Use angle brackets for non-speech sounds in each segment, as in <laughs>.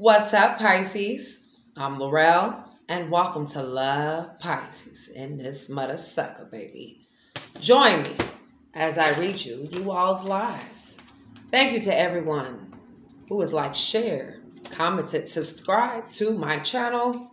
What's up, Pisces? I'm Laurel, and welcome to Love Pisces in this mother sucker, baby. Join me as I read you, you all's lives. Thank you to everyone who has liked, shared, commented, subscribed to my channel.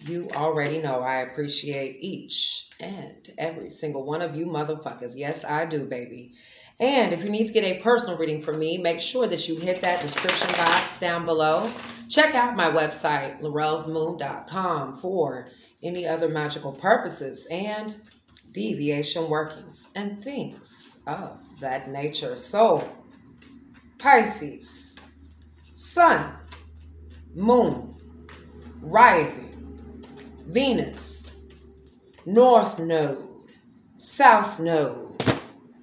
You already know I appreciate each and every single one of you motherfuckers. Yes, I do, baby. And if you need to get a personal reading from me, make sure that you hit that description box down below. Check out my website, laurelsmoon.com, for any other magical purposes and deviation workings and things of that nature. So, Pisces, Sun, Moon, Rising, Venus, North Node, South Node,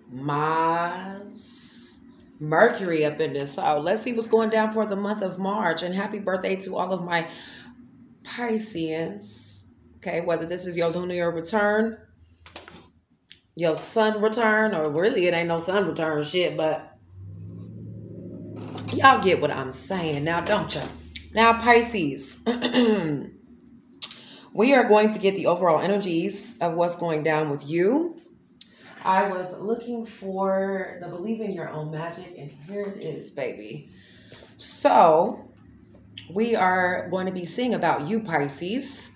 Mars, Mercury up in this. So let's see what's going down for the month of March. And happy birthday to all of my Pisceans. Okay, whether this is your lunar return, your sun return, or really it ain't no sun return shit, but y'all get what I'm saying now, don't you? Now, Pisces. <clears throat> we are going to get the overall energies of what's going down with you I was looking for the Believe in Your Own Magic, and here it is, baby. So, we are going to be seeing about you, Pisces.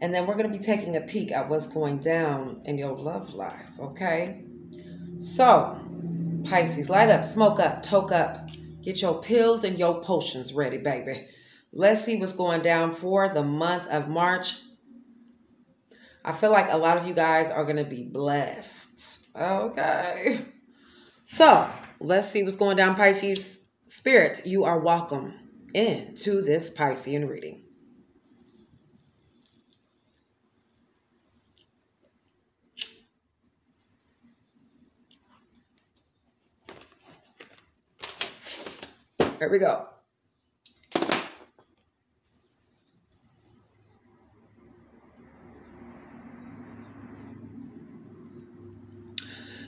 And then we're going to be taking a peek at what's going down in your love life, okay? So, Pisces, light up, smoke up, toke up. Get your pills and your potions ready, baby. Let's see what's going down for the month of March I feel like a lot of you guys are going to be blessed. Okay. So let's see what's going down, Pisces. Spirit, you are welcome into this Piscean reading. Here we go.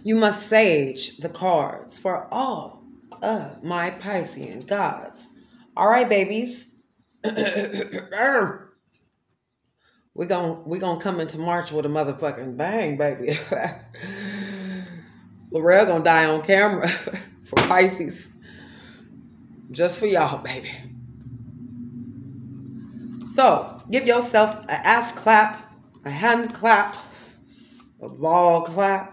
You must sage the cards for all of my Piscean gods. All right, babies. we're <coughs> going we gonna come into March with a motherfucking bang, baby. <laughs> Laurel gonna die on camera <laughs> for Pisces. Just for y'all, baby. So give yourself an ass clap, a hand clap, a ball clap,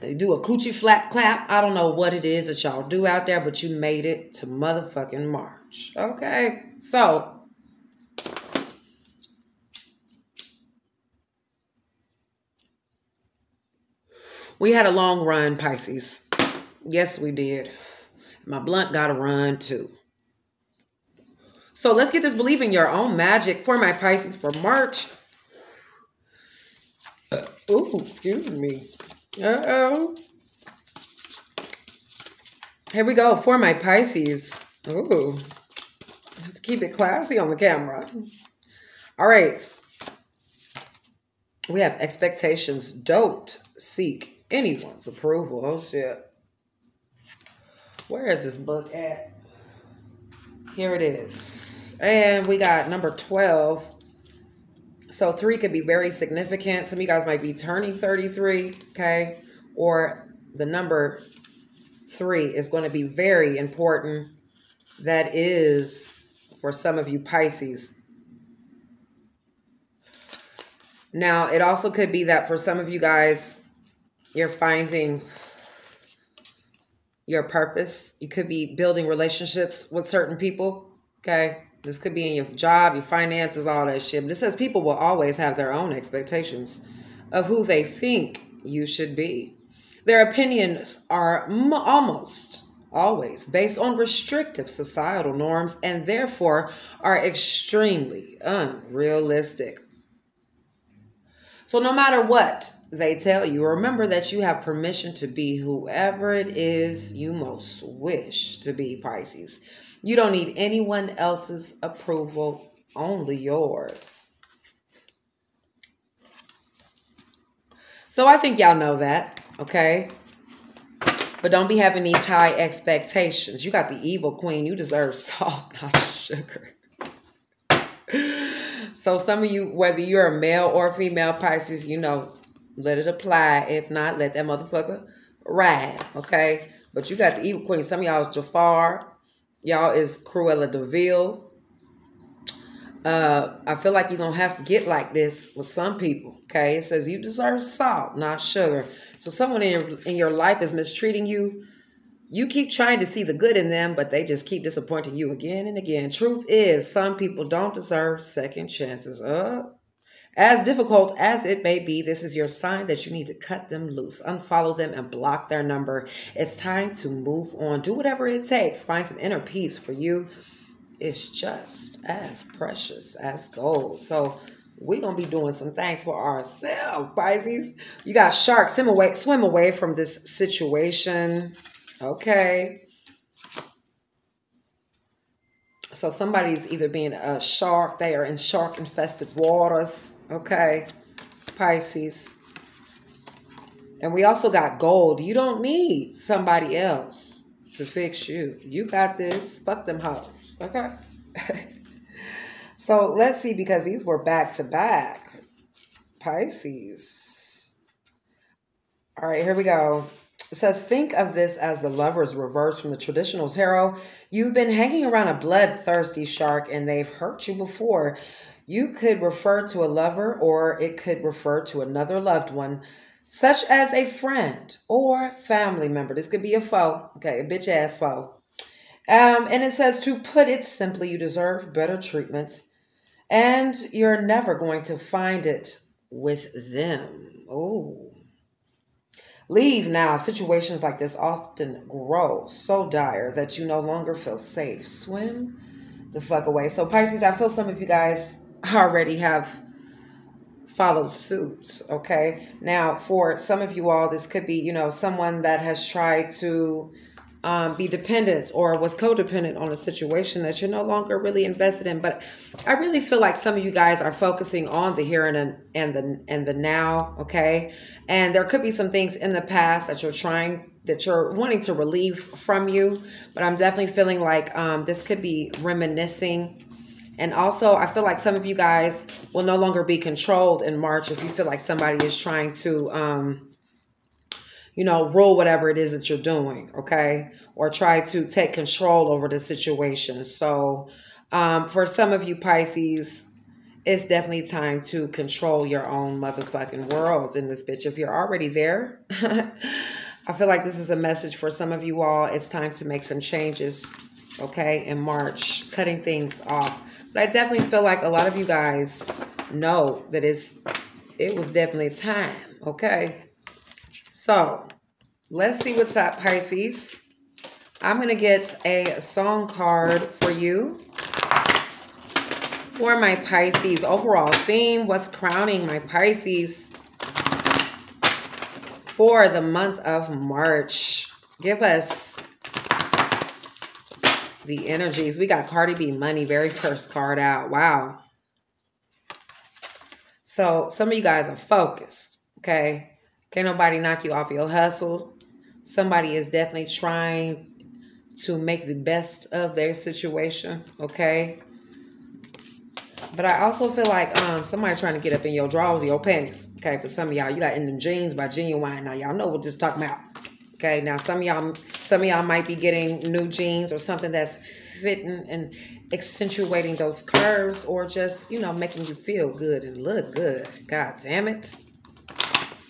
they do a coochie flap clap. I don't know what it is that y'all do out there, but you made it to motherfucking March. Okay. So we had a long run, Pisces. Yes, we did. My blunt got a run too. So let's get this believe in your own magic for my Pisces for March. Ooh, excuse me. Uh-oh. Here we go for my Pisces. Ooh. Let's keep it classy on the camera. All right. We have expectations. Don't seek anyone's approval. Oh, shit. Where is this book at? Here it is. And we got number 12 so three could be very significant. Some of you guys might be turning 33, okay? Or the number three is going to be very important. That is for some of you Pisces. Now, it also could be that for some of you guys, you're finding your purpose. You could be building relationships with certain people, okay? This could be in your job, your finances, all that shit. But it says people will always have their own expectations of who they think you should be. Their opinions are almost always based on restrictive societal norms and therefore are extremely unrealistic. So, no matter what they tell you, remember that you have permission to be whoever it is you most wish to be, Pisces. You don't need anyone else's approval, only yours. So I think y'all know that, okay? But don't be having these high expectations. You got the evil queen. You deserve <laughs> salt, not sugar. So some of you, whether you're a male or female Pisces, you know, let it apply. If not, let that motherfucker ride. Okay. But you got the evil queen. Some of y'all is Jafar. Y'all is Cruella de Vil. Uh, I feel like you're gonna have to get like this with some people. Okay, it says you deserve salt, not sugar. So someone in your in your life is mistreating you you keep trying to see the good in them, but they just keep disappointing you again and again. Truth is, some people don't deserve second chances. Uh, as difficult as it may be, this is your sign that you need to cut them loose, unfollow them, and block their number. It's time to move on. Do whatever it takes. Find some inner peace for you. It's just as precious as gold. So, we're gonna be doing some things for ourselves, Pisces. You got sharks, swim away, swim away from this situation. Okay. So somebody's either being a shark, they are in shark infested waters. Okay. Pisces. And we also got gold. You don't need somebody else to fix you. You got this. Fuck them hoes. Okay. <laughs> so let's see because these were back to back. Pisces. All right, here we go. It says, think of this as the lover's reverse from the traditional tarot. You've been hanging around a bloodthirsty shark and they've hurt you before. You could refer to a lover or it could refer to another loved one, such as a friend or family member. This could be a foe, okay, a bitch ass foe. Um, and it says, to put it simply, you deserve better treatment and you're never going to find it with them. Oh. Leave now. Situations like this often grow so dire that you no longer feel safe. Swim the fuck away. So, Pisces, I feel some of you guys already have followed suit. Okay. Now, for some of you all, this could be, you know, someone that has tried to um, be dependent or was codependent on a situation that you're no longer really invested in. But I really feel like some of you guys are focusing on the here and, and the and the now. Okay, and there could be some things in the past that you're trying that you're wanting to relieve from you. But I'm definitely feeling like um, this could be reminiscing. And also, I feel like some of you guys will no longer be controlled in March if you feel like somebody is trying to um, you know, rule whatever it is that you're doing, okay? Or try to take control over the situation. So, um, for some of you Pisces, it's definitely time to control your own motherfucking world in this bitch. If you're already there, <laughs> I feel like this is a message for some of you all. It's time to make some changes, okay, in March, cutting things off. But I definitely feel like a lot of you guys know that it's it was definitely time, okay? So let's see what's up, Pisces. I'm going to get a song card for you. For my Pisces overall theme, what's crowning my Pisces for the month of March? Give us the energies. We got Cardi B Money, very first card out. Wow. So some of you guys are focused, okay? Can't nobody knock you off your hustle. Somebody is definitely trying to make the best of their situation, okay? But I also feel like um somebody trying to get up in your drawers your panties. Okay, for some of y'all, you got in them jeans by Ginuwine. Now y'all know what this talking about. Okay, now some of y'all some of y'all might be getting new jeans or something that's fitting and accentuating those curves or just, you know, making you feel good and look good. God damn it.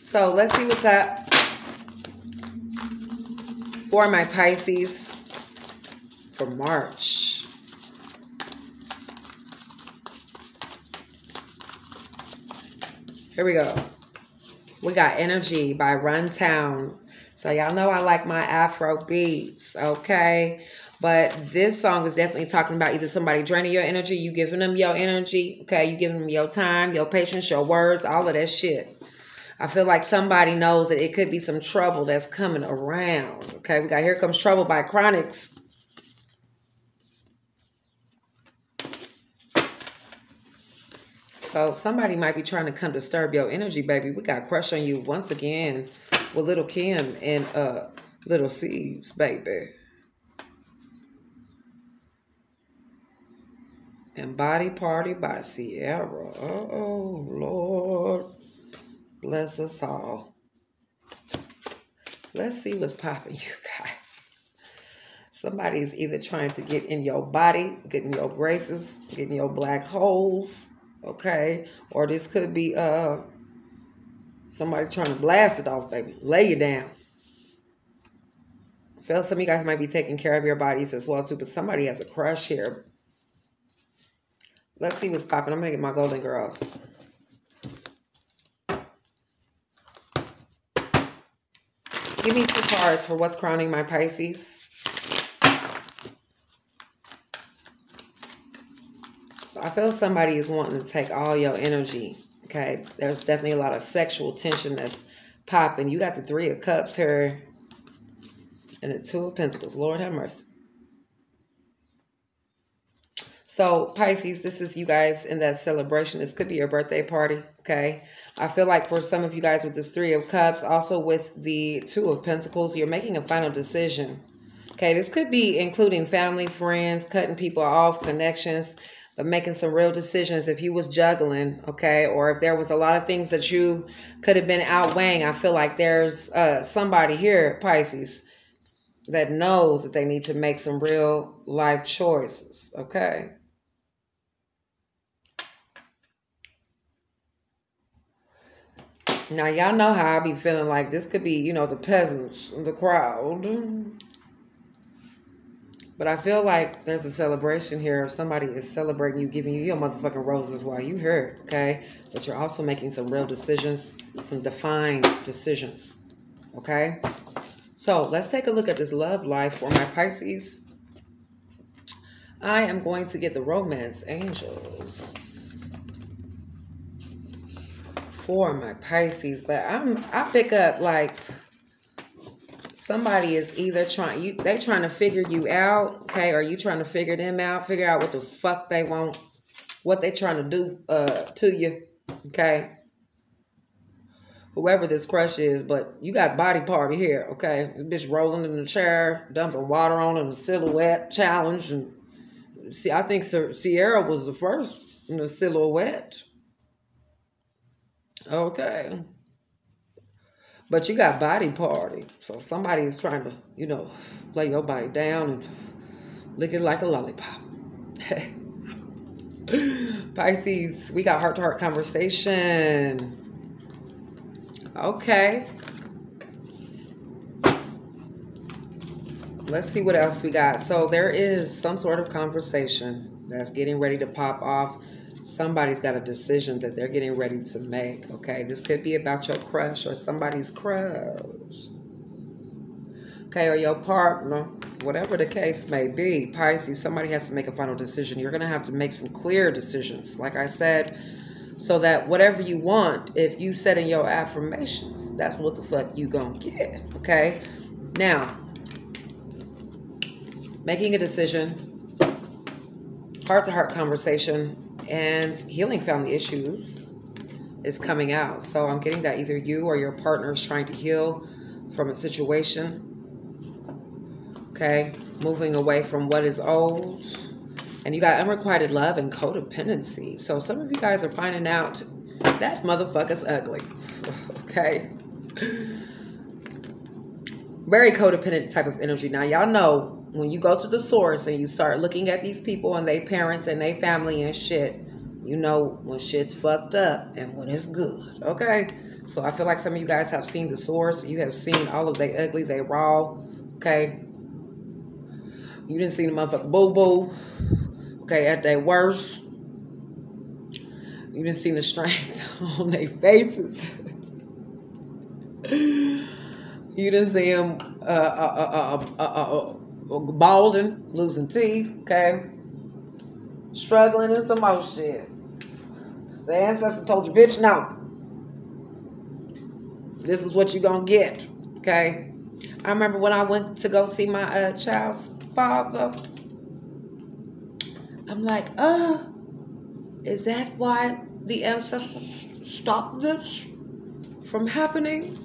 So let's see what's up for my Pisces for March. Here we go. We got Energy by Runtown. So y'all know I like my Afro beats, okay? But this song is definitely talking about either somebody draining your energy, you giving them your energy, okay? You giving them your time, your patience, your words, all of that shit. I feel like somebody knows that it could be some trouble that's coming around. Okay, we got Here Comes Trouble by Chronixx. So somebody might be trying to come disturb your energy, baby. We got Crush on You once again with Lil' Kim and uh Lil' Cease, baby. And Body Party by Ciara. Oh, Lord. Bless us all. Let's see what's popping, <laughs> you guys. Somebody is either trying to get in your body, getting your braces, getting your black holes, okay? Or this could be uh somebody trying to blast it off, baby. Lay you down. I feel some of you guys might be taking care of your bodies as well too, but somebody has a crush here. Let's see what's popping. I'm gonna get my golden girls. Give me two cards for what's crowning my Pisces. So I feel somebody is wanting to take all your energy. Okay. There's definitely a lot of sexual tension that's popping. You got the Three of Cups here and the Two of Pentacles. Lord have mercy. So, Pisces, this is you guys in that celebration. This could be your birthday party, okay? I feel like for some of you guys with this Three of Cups, also with the Two of Pentacles, you're making a final decision. Okay, this could be including family, friends, cutting people off, connections, but making some real decisions if you was juggling, okay, or if there was a lot of things that you could have been outweighing. I feel like there's uh, somebody here, Pisces, that knows that they need to make some real life choices, okay? Now y'all know how I be feeling like this could be, you know, the peasants, the crowd. But I feel like there's a celebration here. Somebody is celebrating you, giving you your motherfucking roses while you here, okay? But you're also making some real decisions, some defined decisions, okay? So let's take a look at this love life for my Pisces. I am going to get the romance angels for my Pisces, but I'm I pick up like somebody is either trying you they trying to figure you out, okay, or you trying to figure them out, figure out what the fuck they want, what they trying to do uh to you, okay? Whoever this crush is, but you got body party here, okay? This bitch rolling in the chair, dumping water on in a silhouette challenge, and see, I think Ciara was the first in the silhouette. Okay. But you got body party. So somebody is trying to, you know, lay your body down and lick it like a lollipop. <laughs> Pisces, we got heart to heart conversation. Okay. Let's see what else we got. So there is some sort of conversation that's getting ready to pop off somebody's got a decision that they're getting ready to make. Okay, this could be about your crush or somebody's crush. Okay, or your partner, whatever the case may be. Pisces, somebody has to make a final decision. You're going to have to make some clear decisions, like I said, so that whatever you want, if you set in your affirmations, that's what the fuck you to get. Okay, now, making a decision, heart to heart conversation and healing family issues is coming out. So I'm getting that either you or your partner is trying to heal from a situation. Okay, moving away from what is old. And you got unrequited love and codependency. So some of you guys are finding out that motherfucker's ugly. <laughs> okay. Very codependent type of energy. Now, y'all know when you go to the source and you start looking at these people and their parents and their family and shit, you know when shit's fucked up and when it's good. Okay? So I feel like some of you guys have seen the source. You have seen all of they ugly, they raw. Okay? You didn't see the motherfucker boo boo. Okay, at their worst. You didn't see the strength <laughs> on their faces. <laughs> you didn't see them uh, uh, uh, uh, uh, uh balding, losing teeth, okay? Struggling in some more shit. The ancestor told you, bitch, no. This is what you're gonna get, okay? I remember when I went to go see my uh, child's father. I'm like, uh, is that why the ancestors stopped this from happening?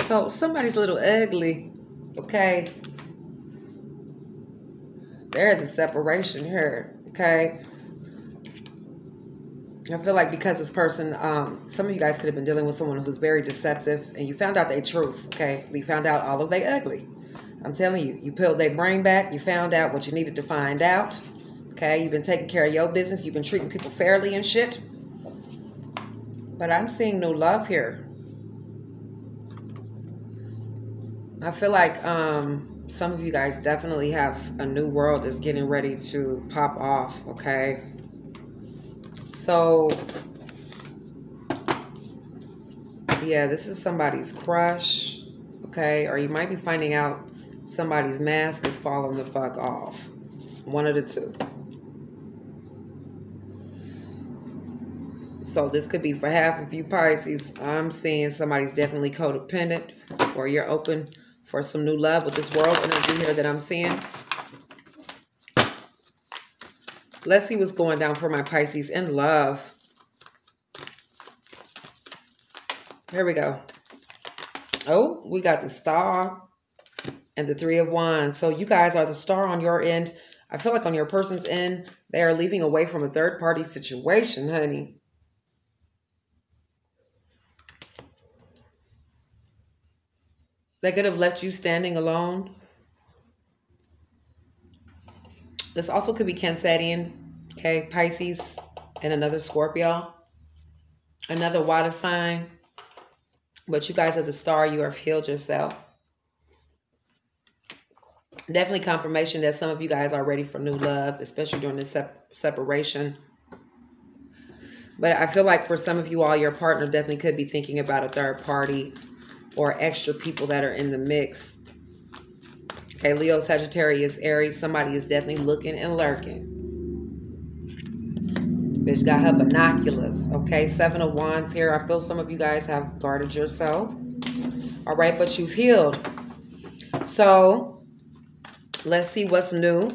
So somebody's a little ugly Okay. There is a separation here. Okay. I feel like because this person, um, some of you guys could have been dealing with someone who's very deceptive, and you found out their truths. Okay, you found out all of they ugly. I'm telling you, you peeled their brain back. You found out what you needed to find out. Okay, you've been taking care of your business. You've been treating people fairly and shit. But I'm seeing no love here. I feel like um, some of you guys definitely have a new world that's getting ready to pop off. Okay so, yeah, this is somebody's crush, okay? Or you might be finding out somebody's mask is falling the fuck off. One of the two. So this could be for half of you Pisces. I'm seeing somebody's definitely codependent or you're open for some new love with this world energy here that I'm seeing. Let's see what's going down for my Pisces in love. Here we go. Oh, we got the star and the three of wands. So you guys are the star on your end. I feel like on your person's end, they are leaving away from a third party situation, honey. They could have left you standing alone This also could be Cancerian, okay, Pisces, and another Scorpio, another water sign. But you guys are the star. You have healed yourself. Definitely confirmation that some of you guys are ready for new love, especially during this sep separation. But I feel like for some of you all, your partner definitely could be thinking about a third party or extra people that are in the mix. Okay, Leo, Sagittarius, Aries, somebody is definitely looking and lurking. Bitch got her binoculars. Okay, Seven of Wands here. I feel some of you guys have guarded yourself. All right, but you've healed. So, let's see what's new.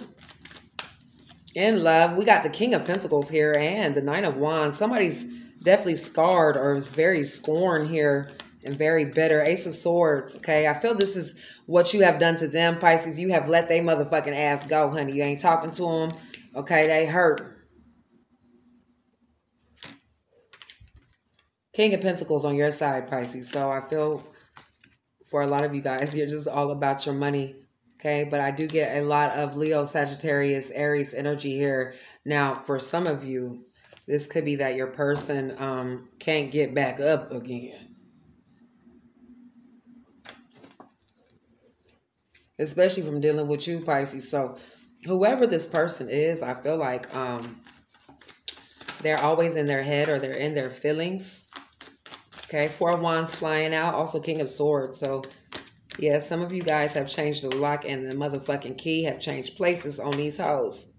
In love, we got the King of Pentacles here and the Nine of Wands. Somebody's definitely scarred or is very scorned here and very bitter. Ace of Swords, okay? I feel this is what you have done to them, Pisces. You have let they motherfucking ass go, honey. You ain't talking to them, okay? They hurt. King of Pentacles on your side, Pisces. So I feel for a lot of you guys, <laughs> you're just all about your money, okay? But I do get a lot of Leo, Sagittarius, Aries energy here. Now, for some of you, this could be that your person um, can't get back up again especially from dealing with you, Pisces. So whoever this person is, I feel like um, they're always in their head or they're in their feelings. Okay, Four of Wands flying out. Also King of Swords. So, yeah, some of you guys have changed the lock and the motherfucking key have changed places on these hoes.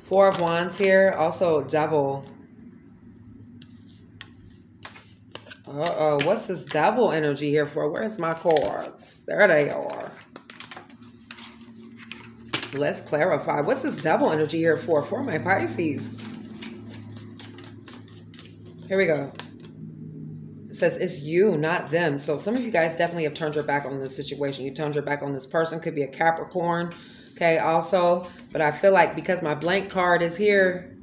Four of Wands here. Also Devil. Uh-oh, what's this devil energy here for? Where's my cards? There they are. Let's clarify. What's this devil energy here for? For my Pisces. Here we go. It says it's you, not them. So some of you guys definitely have turned your back on this situation. You turned your back on this person. Could be a Capricorn. Okay, also. But I feel like because my blank card is here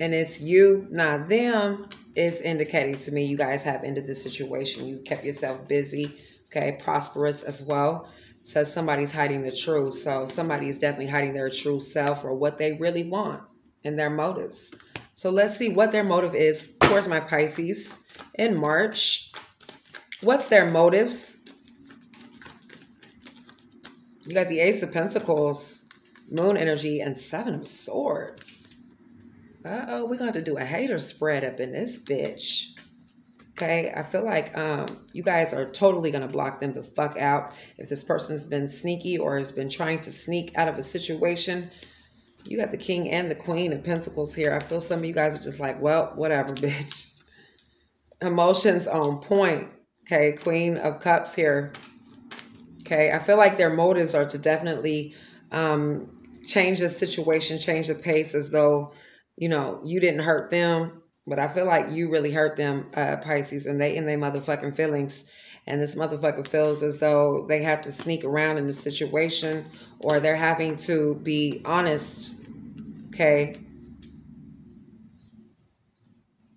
and it's you, not them, is indicating to me you guys have ended the situation. You kept yourself busy, okay, prosperous as well. Says somebody's hiding the truth. So somebody is definitely hiding their true self or what they really want and their motives. So let's see what their motive is towards my Pisces in March. What's their motives? You got the Ace of Pentacles, Moon Energy, and Seven of Swords. Uh-oh, we're going to do a hater spread up in this bitch. Okay, I feel like um, you guys are totally going to block them the fuck out. If this person has been sneaky or has been trying to sneak out of a situation, you got the king and the queen of pentacles here. I feel some of you guys are just like, well, whatever, <laughs> bitch. Emotions on point. Okay, queen of cups here. Okay, I feel like their motives are to definitely um, change the situation, change the pace as though you know, you didn't hurt them, but I feel like you really hurt them, uh, Pisces, and they in their motherfucking feelings. and this motherfucker feels as though they have to sneak around in the situation or they're having to be honest. Okay.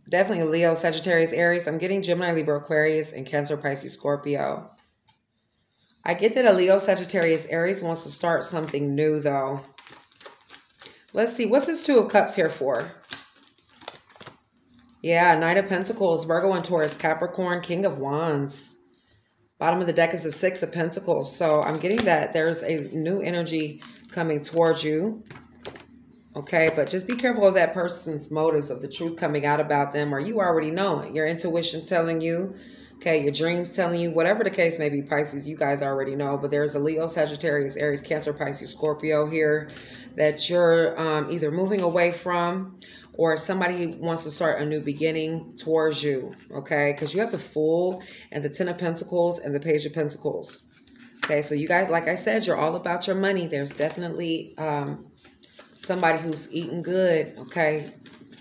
Definitely Leo, Sagittarius, Aries. I'm getting Gemini, Libra, Aquarius, and Cancer, Pisces, Scorpio. I get that a Leo, Sagittarius, Aries wants to start something new, though. Let's see. What's this Two of Cups here for? Yeah, Knight of Pentacles, Virgo and Taurus, Capricorn, King of Wands. Bottom of the deck is the Six of Pentacles. So I'm getting that there's a new energy coming towards you. Okay, but just be careful of that person's motives of the truth coming out about them or you already know it. Your intuition telling you, okay, your dreams telling you, whatever the case may be, Pisces, you guys already know. But there's a Leo, Sagittarius, Aries, Cancer, Pisces, Scorpio here that you're um, either moving away from or somebody wants to start a new beginning towards you, okay? Because you have the Fool and the Ten of Pentacles and the Page of Pentacles. Okay, so you guys, like I said, you're all about your money. There's definitely um, somebody who's eating good, okay?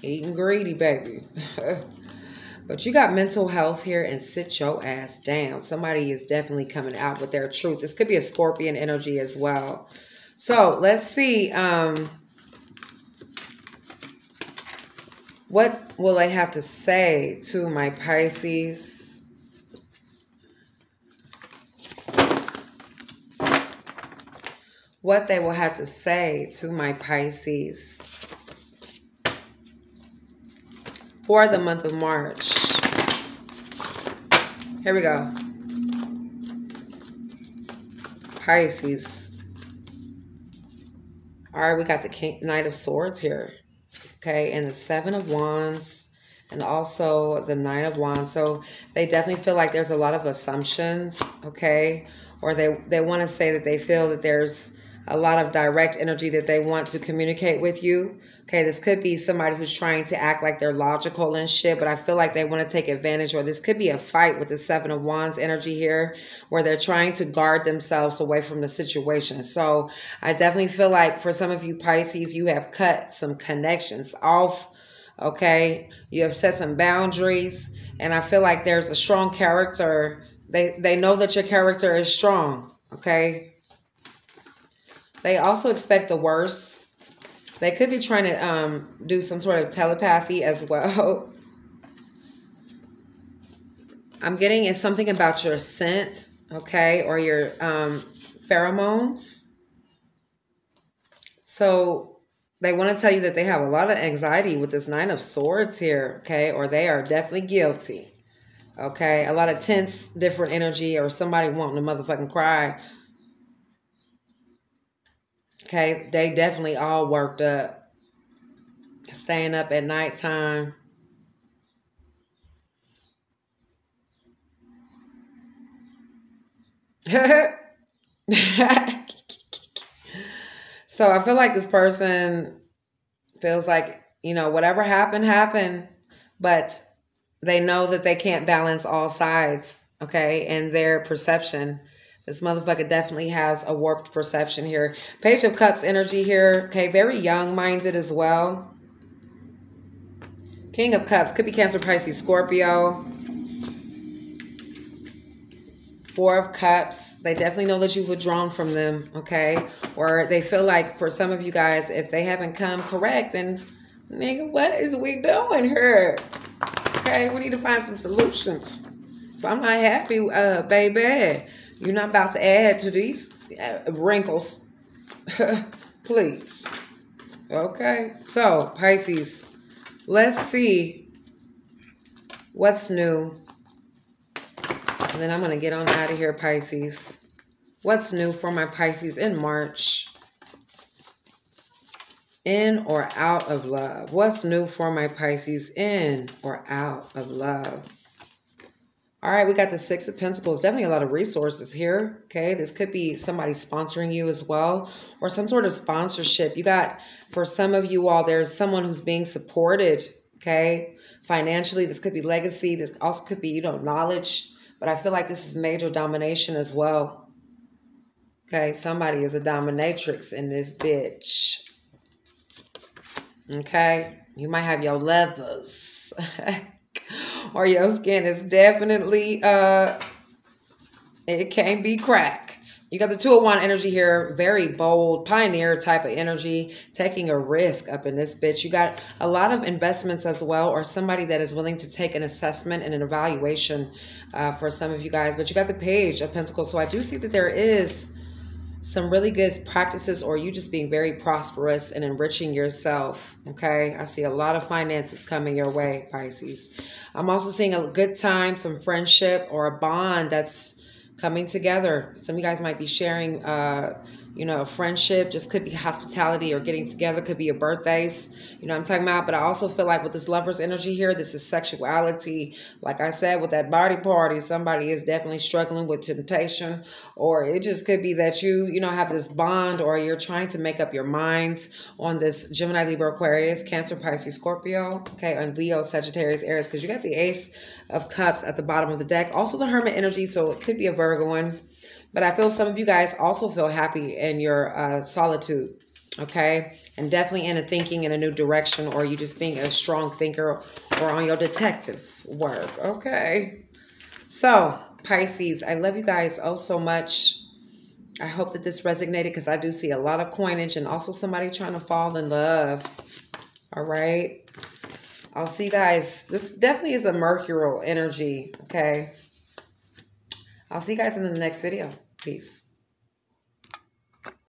Eating greedy, baby. <laughs> but you got mental health here and sit your ass down. Somebody is definitely coming out with their truth. This could be a scorpion energy as well. So let's see. Um, what will I have to say to my Pisces? What they will have to say to my Pisces for the month of March. Here we go. Pisces. All right, we got the Knight of Swords here. Okay, and the Seven of Wands and also the Nine of Wands. So they definitely feel like there's a lot of assumptions, okay? Or they, they want to say that they feel that there's a lot of direct energy that they want to communicate with you. Okay, this could be somebody who's trying to act like they're logical and shit, but I feel like they want to take advantage, or this could be a fight with the Seven of Wands energy here, where they're trying to guard themselves away from the situation. So I definitely feel like for some of you Pisces, you have cut some connections off. Okay, you have set some boundaries, and I feel like there's a strong character. They they know that your character is strong. Okay, they also expect the worst they could be trying to um, do some sort of telepathy as well. <laughs> I'm getting is something about your scent, okay, or your um, pheromones. So they want to tell you that they have a lot of anxiety with this Nine of Swords here, okay, or they are definitely guilty. Okay, a lot of tense, different energy, or somebody wanting to motherfucking cry Okay, they definitely all worked up. Staying up at nighttime. <laughs> so I feel like this person feels like, you know, whatever happened, happened, but they know that they can't balance all sides, okay, and their perception this motherfucker definitely has a warped perception here. Page of Cups energy here. Okay, very young minded as well. King of Cups could be Cancer, Pisces, Scorpio. Four of Cups. They definitely know that you've withdrawn from them, okay? Or they feel like for some of you guys, if they haven't come correct, then nigga, what is we doing here? Okay, we need to find some solutions. If I'm not happy, uh, baby, you're not about to add to these uh, wrinkles. <laughs> Please. Okay. So, Pisces, let's see what's new. And then I'm going to get on out of here, Pisces. What's new for my Pisces in March? In or out of love? What's new for my Pisces in or out of love? All right, we got the Six of Pentacles. Definitely a lot of resources here. Okay, this could be somebody sponsoring you as well or some sort of sponsorship. You got, for some of you all, there's someone who's being supported, okay, financially. This could be legacy. This also could be, you know, knowledge. But I feel like this is major domination as well. Okay, somebody is a dominatrix in this bitch. Okay, you might have your levers. <laughs> or your skin is definitely uh It can be cracked. You got the two of Wands energy here, very bold, pioneer type of energy, taking a risk up in this bitch. You got a lot of investments as well, or somebody that is willing to take an assessment and an evaluation uh, for some of you guys. But you got the page of Pentacles. So I do see that there is some really good practices or you just being very prosperous and enriching yourself. Okay. I see a lot of finances coming your way, Pisces. I'm also seeing a good time, some friendship or a bond that's coming together. Some of you guys might be sharing, uh, you know, a friendship, just could be hospitality or getting together, could be your birthdays, you know I'm talking about? But I also feel like with this lover's energy here, this is sexuality. Like I said, with that body party, somebody is definitely struggling with temptation, or it just could be that you, you know, have this bond or you're trying to make up your minds on this Gemini, Libra, Aquarius, Cancer, Pisces, Scorpio, okay, and Leo, Sagittarius, Aries, because you got the Ace of Cups at the bottom of the deck. Also the Hermit energy, so it could be a Virgo one. But I feel some of you guys also feel happy in your uh, solitude, okay? And definitely in a thinking in a new direction, or you just being a strong thinker or on your detective work, okay? So, Pisces, I love you guys oh so much. I hope that this resonated because I do see a lot of coinage and also somebody trying to fall in love. All right. I'll see you guys. This definitely is a mercurial energy, okay? I'll see you guys in the next video. Peace.